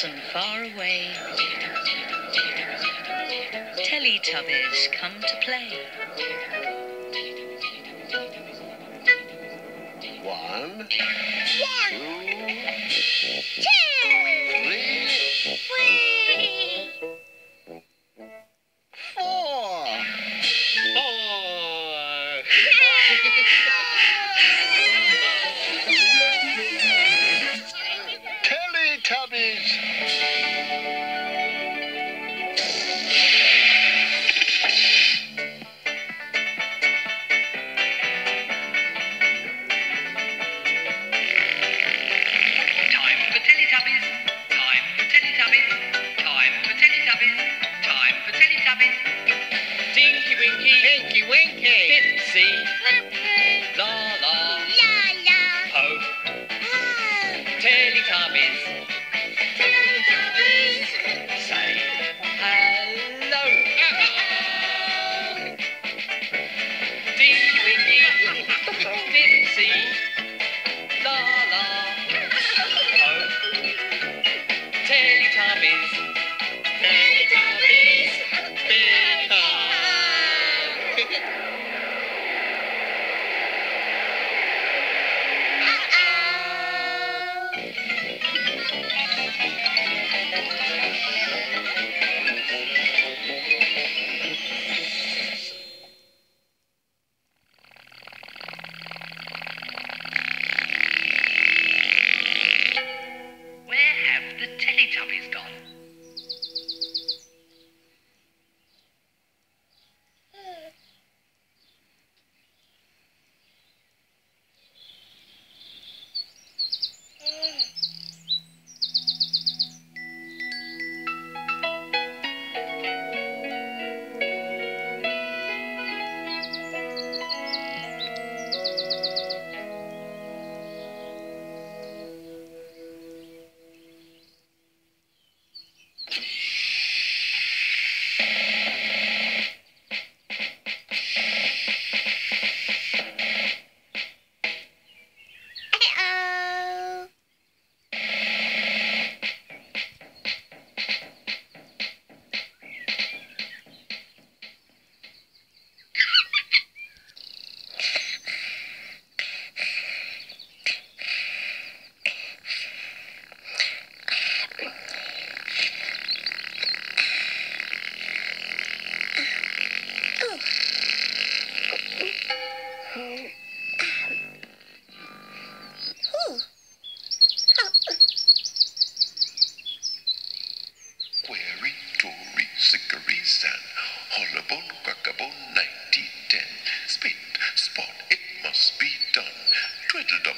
from far away. Teletubbies come to play. One. One. Two. Thank you. 21.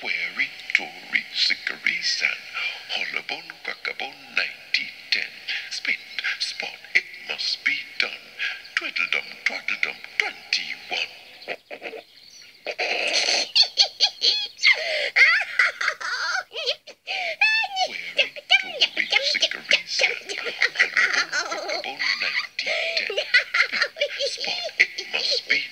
Query, Tory, Sickery, San, Hollabone, Quackabone, 9010. Spit, spot, it must be done. Twiddledum, twaddledum, 21 must be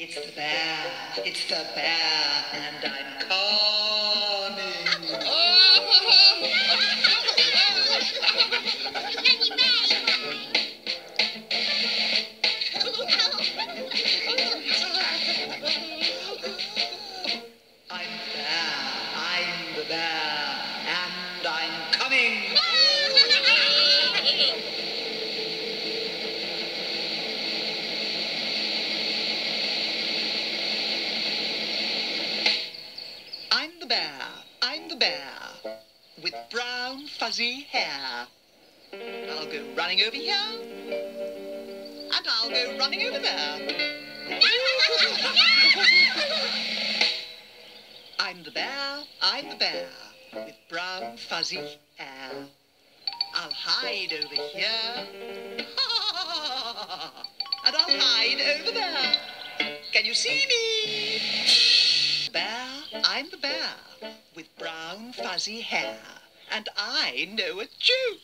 It's the bear. It's the bear, and I'm I'm the bear with brown fuzzy hair. I'll go running over here, and I'll go running over there. I'm the bear. I'm the bear with brown fuzzy hair. I'll hide over here, and I'll hide over there. Can you see me? Bear, I'm the bear with brown fuzzy hair, and I know a joke.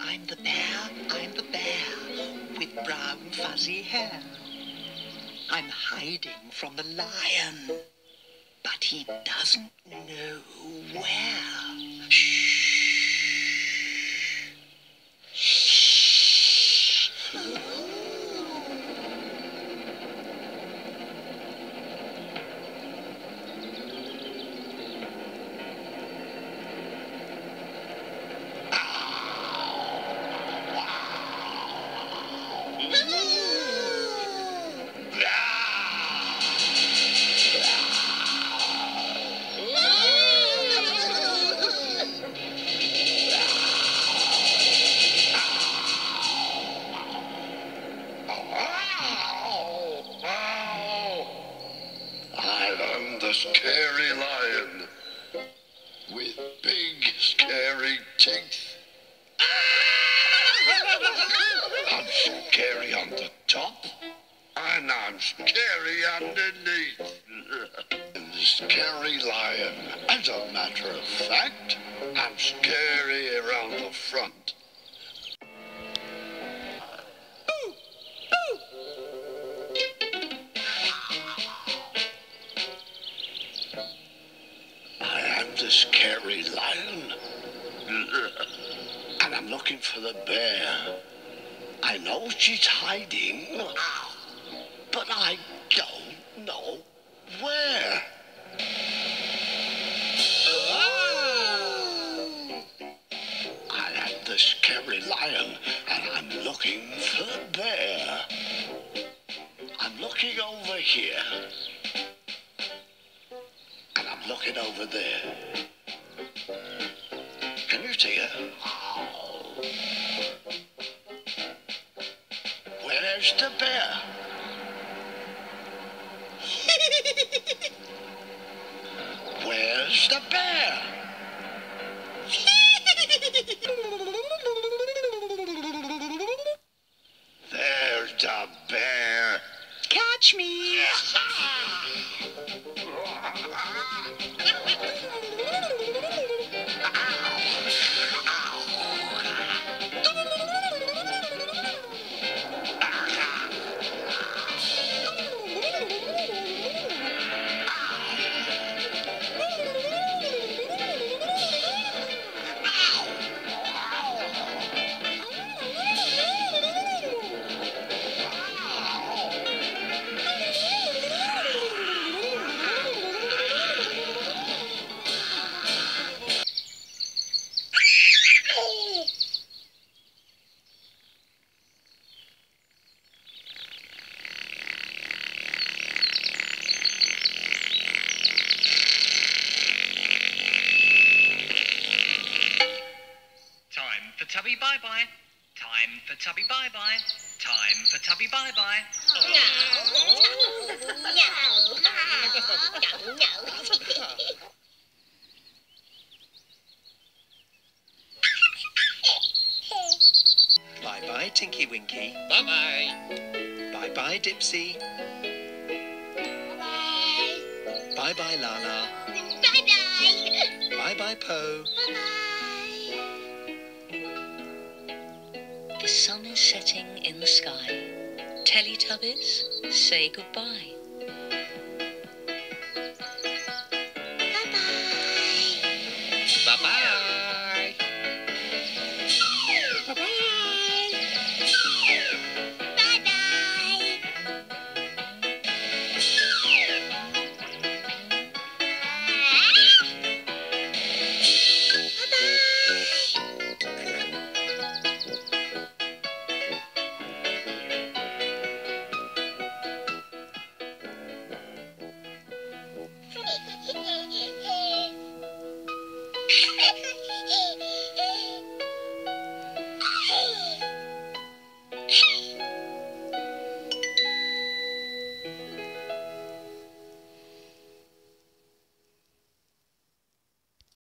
I'm the bear, I'm the bear with brown fuzzy hair. I'm hiding from the lion, but he doesn't know where. I I'm scary on the top and I'm scary underneath. the scary lion. As a matter of fact, I'm scary around the front. I am the scary lion. and I'm looking for the bear. I know she's hiding, but I don't know where. Oh! I am the scary lion, and I'm looking for the bear. I'm looking over here, and I'm looking over there. Can you? Where's the bear? Where's the bear? There's the bear. Catch me! Tubby bye bye. No, no, no, no. no. Bye bye, Tinky Winky. Bye bye. Bye bye, Dipsy. Bye. Bye bye, Laa-Laa. Bye-bye. Bye bye, Po. Sun is setting in the sky. Teletubbies, say goodbye.